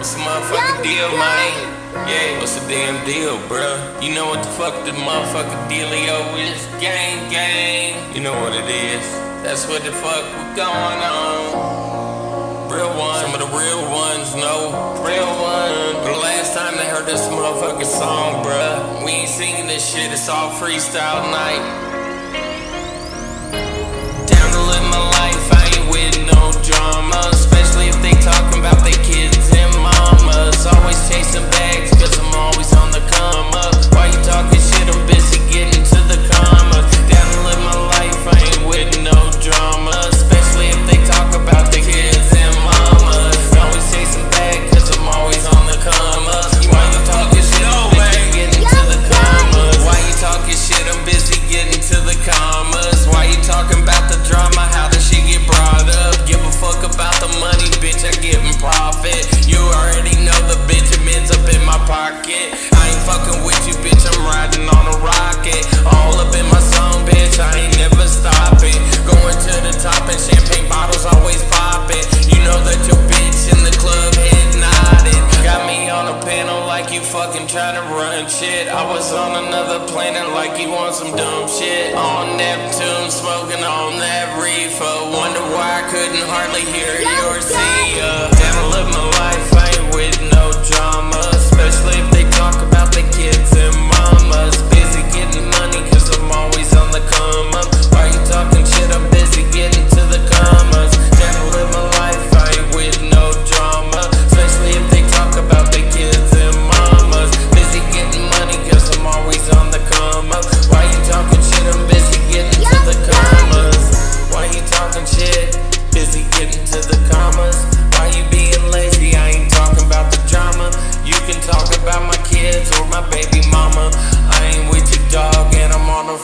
What's the motherfucking deal, man? Yeah, what's the damn deal, bruh? You know what the fuck the motherfucking dealio is? Gang, gang. You know what it is. That's what the fuck we going on. Real ones, some of the real ones know. Real ones. The last time they heard this motherfucking song, bruh. We ain't singing this shit, it's all freestyle night. Pocket. I ain't fucking with you, bitch. I'm riding on a rocket. All up in my zone, bitch. I ain't never stopping. Going to the top and champagne bottles always popping. You know that your bitch in the club head nodding. Got me on a panel like you fucking trying to run shit. I was on another planet like you want some dumb shit. On Neptune, smoking on that reefer. Wonder why I couldn't hardly hear you or see ya.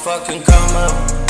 fucking come up.